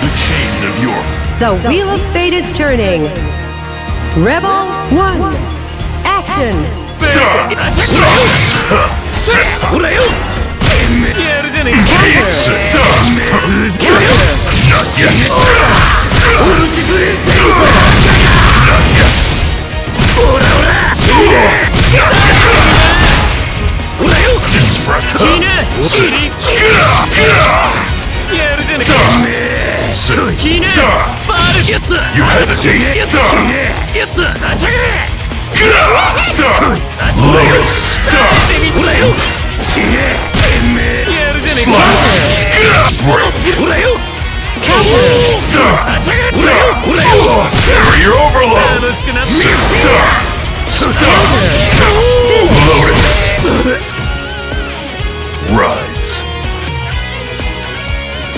The chains of Europe The Wheel of Fate is turning Rebel 1 Action! ほらよ Barrier overload! Lotus!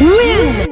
Win!